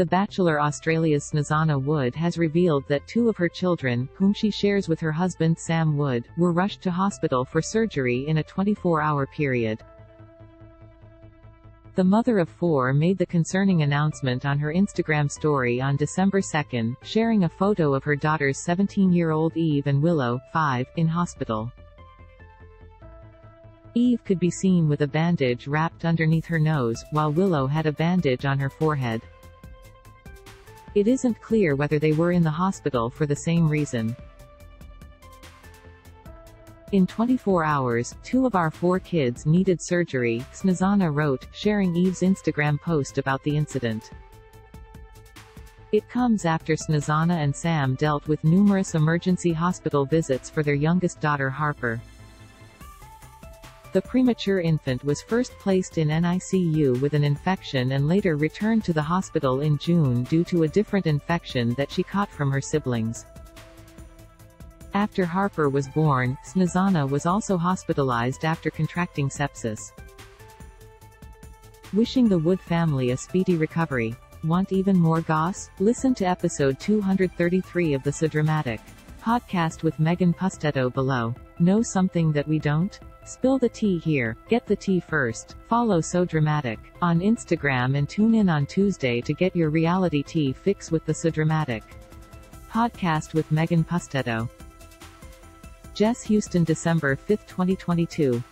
The Bachelor Australia's Snezana Wood has revealed that two of her children, whom she shares with her husband Sam Wood, were rushed to hospital for surgery in a 24-hour period. The mother of four made the concerning announcement on her Instagram story on December 2, sharing a photo of her daughters 17-year-old Eve and Willow, 5, in hospital. Eve could be seen with a bandage wrapped underneath her nose, while Willow had a bandage on her forehead. It isn't clear whether they were in the hospital for the same reason. In 24 hours, two of our four kids needed surgery, Snezana wrote, sharing Eve's Instagram post about the incident. It comes after Snezana and Sam dealt with numerous emergency hospital visits for their youngest daughter Harper. The premature infant was first placed in NICU with an infection and later returned to the hospital in June due to a different infection that she caught from her siblings. After Harper was born, Snezana was also hospitalized after contracting sepsis. Wishing the Wood family a speedy recovery. Want even more goss? Listen to episode 233 of the So Dramatic podcast with Megan Pustetto below. Know something that we don't? Spill the tea here. Get the tea first. Follow So Dramatic on Instagram and tune in on Tuesday to get your reality tea fix with the So Dramatic podcast with Megan Pustetto. Jess Houston December 5, 2022